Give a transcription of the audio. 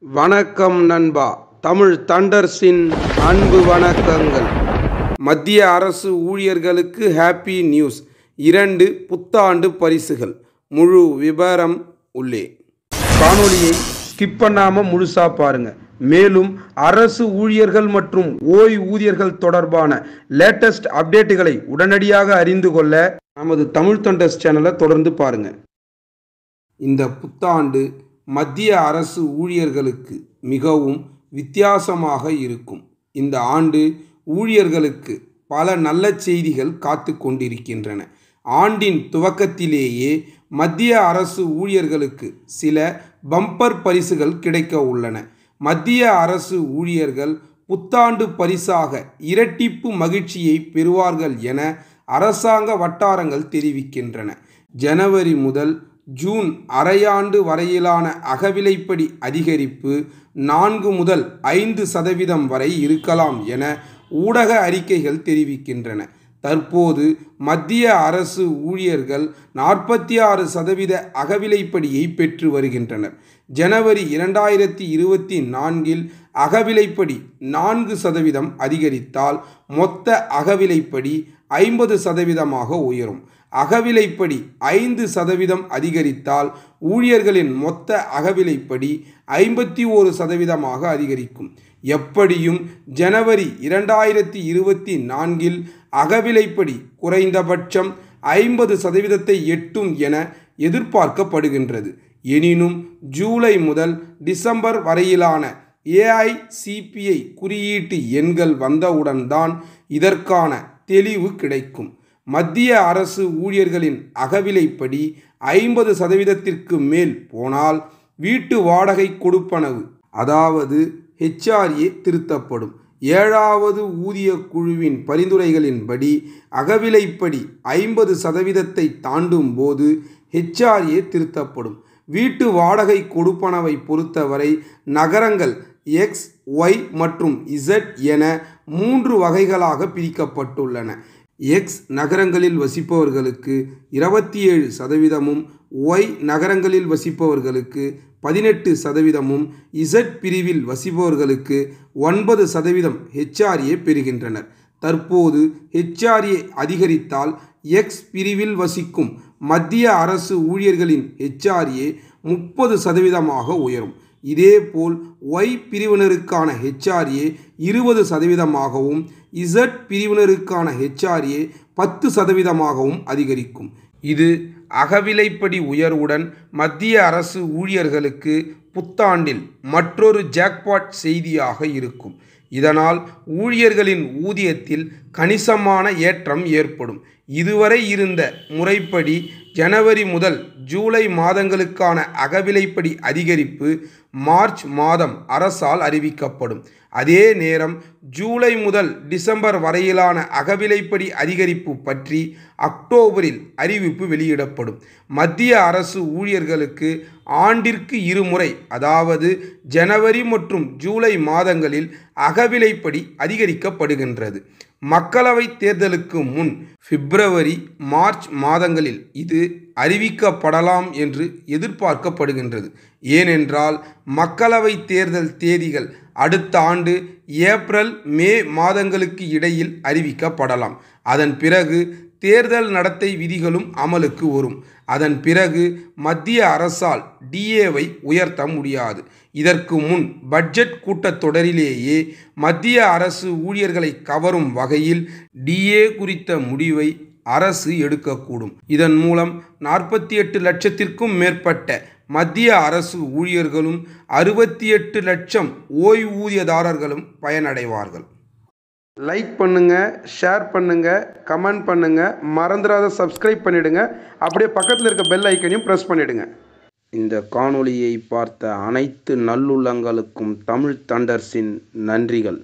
வணக்கம் நண்பா. தமிழ் தண்டர்ஸின் அன்பு வணக்கங்கள். மத்திய அரசு ஊழியர்களுக்கு ஹாப்பி நியூஸ். இரண்டு புத்தாண்டு பரிசுகள். முழு விபரம் உள்ளே. காணொலியை ஸ்கிப் பண்ணாமல் முழுசாக பாருங்க. மேலும் அரசு ஊழியர்கள் மற்றும் ஓய்வூதியர்கள் தொடர்பான லேட்டஸ்ட் அப்டேட்டுகளை உடனடியாக அறிந்து கொள்ள நமது தமிழ் தண்டர்ஸ் சேனலை தொடர்ந்து பாருங்க. இந்த புத்தாண்டு மத்திய அரசு ஊழியர்களுக்கு மிகவும் வித்தியாசமாக இருக்கும். இந்த ஆண்டு ஊழியர்களுக்கு பல நல்ல செய்திகள் காத்து கொண்டிருக்கின்றன. ஆண்டின் துவக்கத்திலேயே மத்திய அரசு ஊழியர்களுக்கு சில பம்பர் பரிசுகள் கிடைக்க உள்ளன. மத்திய அரசு ஊழியர்கள் புத்தாண்டு பரிசாக இரட்டிப்பு மகிழ்ச்சியை பெறுவார்கள் என அரசாங்க வட்டாரங்கள் தெரிவிக்கின்றன. ஜனவரி முதல் ஜூன் அரையாண்டு வரையிலான அகவிலைப்படி அதிகரிப்பு நான்கு முதல் ஐந்து சதவீதம் வரை இருக்கலாம் என ஊடக அறிக்கைகள் தெரிவிக்கின்றன. தற்போது மத்திய அரசு ஊழியர்கள் நாற்பத்தி ஆறு சதவீத அகவிலைப்படியை பெற்று வருகின்றனர். ஜனவரி இரண்டாயிரத்தி இருபத்தி நான்கில் அகவிலைப்படி நான்கு சதவீதம் அதிகரித்தால் மொத்த அகவிலைப்படி ஐம்பது சதவீதமாக உயரும். அகவிலைப்படி ஐந்து சதவீதம் அதிகரித்தால் ஊழியர்களின் மொத்த அகவிலைப்படி ஐம்பத்தி ஒரு சதவீதமாக அதிகரிக்கும். எப்படியும் ஜனவரி இரண்டாயிரத்தி இருபத்தி நான்கில் அகவிலைப்படி குறைந்தபட்சம் ஐம்பது சதவீதத்தை எட்டும் என எதிர்பார்க்கப்படுகின்றது. எனினும் ஜூலை முதல் டிசம்பர் வரையிலான ஏஐசிபிஐ குறியீட்டு எண்கள் வந்தவுடன் தான் இதற்கான தெளிவு கிடைக்கும். மத்திய அரசு ஊழியர்களின் அகவிலைப்படி ஐம்பது சதவீதத்திற்கு மேல் போனால் வீட்டு வாடகை கொடுப்பனவு. அதாவது ஹெச்ஆர்ஏ திருத்தப்படும். ஏழாவது ஊதிய குழுவின் பரிந்துரைகளின்படி அகவிலைப்படி ஐம்பது சதவீதத்தை தாண்டும் போது ஹெச்ஆர்ஏ திருத்தப்படும். வீட்டு வாடகை கொடுப்பனவை பொறுத்தவரை நகரங்கள் எக்ஸ் ஒய் மற்றும் இசட் என மூன்று வகைகளாக பிரிக்கப்பட்டுள்ளன. எக்ஸ் நகரங்களில் வசிப்பவர்களுக்கு இருபத்தி ஏழு சதவீதமும் ஒய் நகரங்களில் வசிப்பவர்களுக்கு பதினெட்டு சதவீதமும் இசட் பிரிவில் வசிப்பவர்களுக்கு ஒன்பது சதவீதம் ஹெச்ஆர்ஏ பெறுகின்றனர். தற்போது ஹெச்ஆர்ஏ அதிகரித்தால் எக்ஸ் பிரிவில் வசிக்கும் மத்திய அரசு ஊழியர்களின் ஹெச்ஆர்ஏ முப்பது சதவீதமாக உயரும். இதேபோல் ஒய் பிரிவினருக்கான ஹெச்ஆர்ஏ இருபது சதவீதமாகவும் இசட் பிரிவினருக்கான ஹெச்ஆர்ஏ பத்து சதவீதமாகவும் அதிகரிக்கும். இது அகவிலைப்படி உயர்வுடன் மத்திய அரசு ஊழியர்களுக்கு புத்தாண்டில் மற்றொரு ஜாக்பாட் செய்தியாக இருக்கும். இதனால் ஊழியர்களின் ஊதியத்தில் கணிசமான ஏற்றம் ஏற்படும். இதுவரை இருந்த முறைப்படி ஜனவரி முதல் ஜூலை மாதங்களுக்கான அகவிலைப்படி அதிகரிப்பு மார்ச் மாதம் அரசால் அறிவிக்கப்படும். அதே நேரம் ஜூலை முதல் டிசம்பர் வரையிலான அகவிலைப்படி அதிகரிப்பு பற்றி அக்டோபரில் அறிவிப்பு வெளியிடப்படும். மத்திய அரசு ஊழியர்களுக்கு ஆண்டிற்கு இருமுறை அதாவது ஜனவரி மற்றும் ஜூலை மாதங்களில் அகவிலைப்படி அதிகரிக்கப்படுகின்றது. மக்களவைத் தேர்தலுக்கு முன் பிப்ரவரி மார்ச் மாதங்களில் இது அறிவிக்கப்படலாம் என்று எதிர்பார்க்கப்படுகின்றது. ஏனென்றால் மக்களவை தேர்தல் தேதிகள் அடுத்த ஆண்டு ஏப்ரல் மே மாதங்களுக்கு இடையில் அறிவிக்கப்படலாம். அதன் பிறகு தேர்தல் நடத்தை விதிகளும் அமலுக்கு வரும். அதன் பிறகு மத்திய அரசால் டிஏவை உயர்த்த முடியாது. இதற்கு முன் பட்ஜெட் கூட்டத்தொடரிலேயே மத்திய அரசு ஊழியர்களை கவரும் வகையில் டிஏ குறித்த முடிவை அரசு எடுக்கக்கூடும். இதன் மூலம் நாற்பத்தி எட்டு லட்சத்திற்கும் மேற்பட்ட மத்திய அரசு ஊழியர்களும் அறுபத்தி எட்டு லட்சம் ஓய்வூதியதாரர்களும் பயனடைவார்கள். லைக் பண்ணுங்க ஷேர் பண்ணுங்க கமெண்ட் பண்ணுங்க மறந்துடாத சப்ஸ்கிரைப் பண்ணிடுங்க. அப்படியே பக்கத்தில் இருக்க பெல் ஐக்கனையும் ப்ரெஸ் பண்ணிடுங்க. இந்த காணொளியை பார்த்த அனைத்து நல்லுள்ளங்களுக்கும் தமிழ் தண்டர்ஸின் நன்றிகள்.